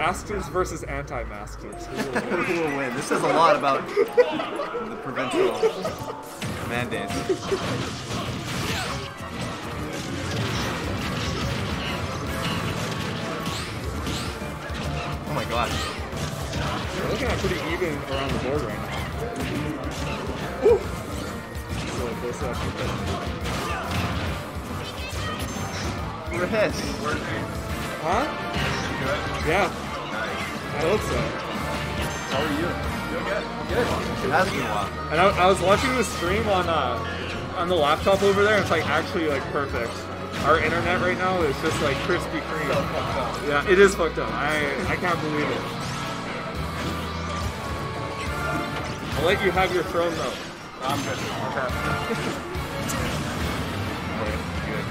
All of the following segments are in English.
Masters versus anti-masters. Who will win? This says a lot about the provincial mandates. Oh my god. We're looking at pretty even around the board right now. Ooh. So close to that. Huh? Yeah. I hope so. How are you? Good. Good. It has been a while. And I, I was watching the stream on uh, on the laptop over there. And it's like actually like perfect. Our internet right now is just like Krispy Kreme. Yeah, it is fucked up. I I can't believe it. I'll let you have your throne though. I'm good. Okay. Good.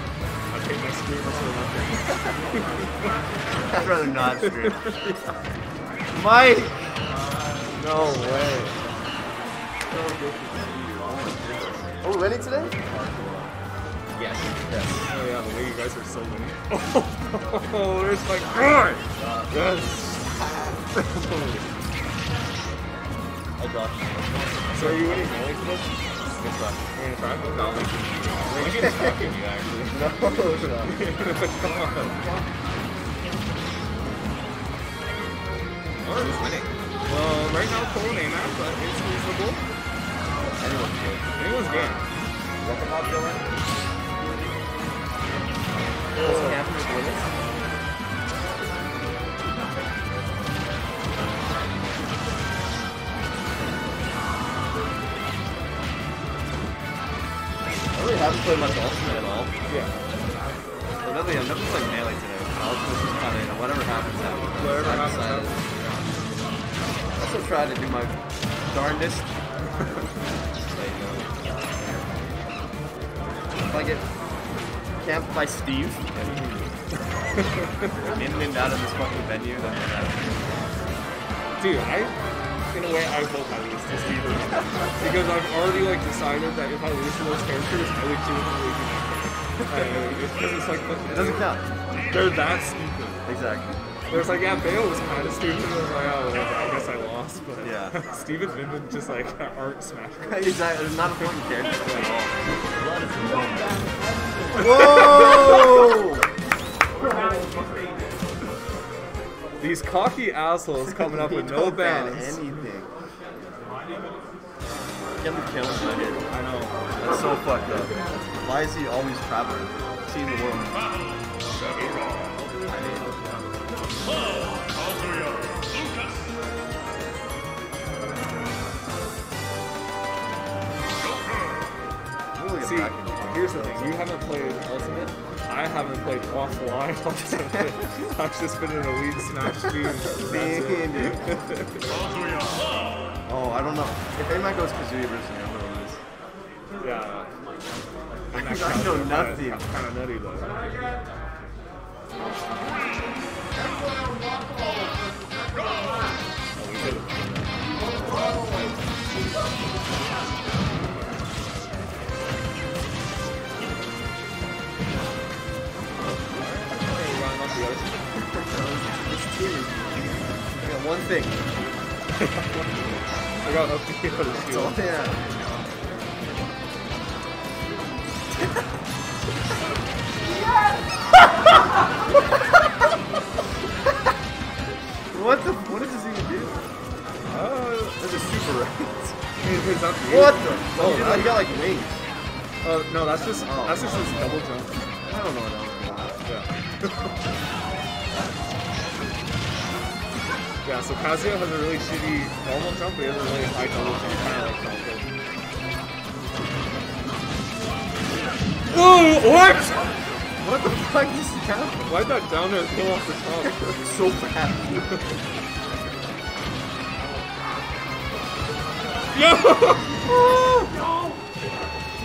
I'll take my streamers for nothing. I'd rather not stream. Mike! No way. Are we winning today? Yes. Yes. Oh yeah, the way you guys are so winning. Oh, there's my god! Yes! Oh gosh. So are you winning Molly for this? Good stuff. Are you gonna try? No, I'm getting talking to you actually. No, Come on. Oh, who's winning? Well, right now Cole and aMac, but it's reasonable. Anyone's good. Anyone's game. Welcome Dylan. Oh. Haven't played much Ultimate at all. Yeah. I've never, I've never played Melee today. Ultimate's just kind of, you know, whatever happens, happens. Whatever I happens, happens. I also tried to do my darndest. if I get camped by Steve and in and out of this fucking venue, then Dude, I, in a way, I hope I lose to Steven. Because I've already, like, decided that if I lose to those characters, I legitimately do care. Because it's like, it doesn't count. they're that stupid. Exactly. There's like, yeah, Bale was kind of stupid. I was like, oh, I guess I lost. But Yeah. Steven Vinman just like art smasher. exactly. It's not a fucking character at all. Whoa! These cocky assholes coming up with no Don't ban bounds. Anything. Get him killing. I know. That's so fucked up. Why is he always traveling? Seeing the world. See, here's the thing. You haven't played Ultimate. I haven't played offline Ultimate. I've just been in Elite Smash Team. Oh, I don't know. If Amac goes Kazuya versus me, I'm gonna lose. yeah. I know nothing. Kind of nutty though. Oh, we did it. Hey, Ryan, off the other This team is. I got one thing. I got up to the other That's all shield. they what the? What does this even do? Uh, That's a super right. is, is that the What the? Oh, Oh, you got like wings. Uh, no, that's just Oh. that's just his double jump. I don't know what else. Yeah. yeah. So Kazuya has a really shitty normal jump, but he has a really high double jump, kind of like Falco. Whoa! What? What the fuck just happened? Why'd that down there kill off the top? so bad. Yo! no!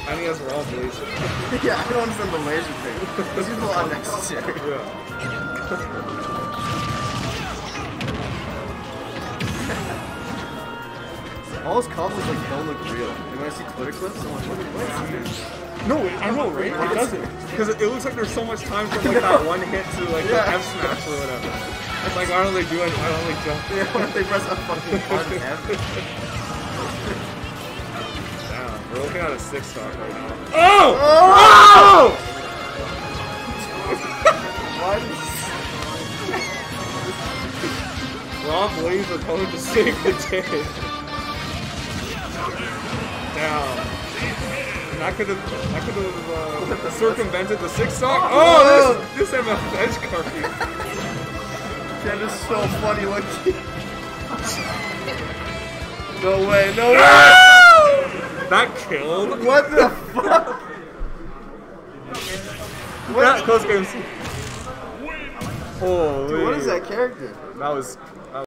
And he has raw blades. yeah, I don't understand the laser thing. This is a lot unnecessary. Yeah. All his combos like don't look real. And when I see Twitter clips, I'm like, what, is? No, I know, right? It doesn't. Because it, looks like there's so much time from like that one hit to like Yeah. the F smash or whatever. It's like, why don't they do it? Why don't they jump? Yeah, what if they press a fucking button F? Damn, we're looking at a six star right now. Oh! Oh! Why oh! does Rob are coming to save the day. Down. And that could have that could have uh, circumvented the six star. Oh, this this MF edge card. That is so funny looking. No way, no way! That killed. What the fuck? That close games. Holy. Dude, what is that character? That was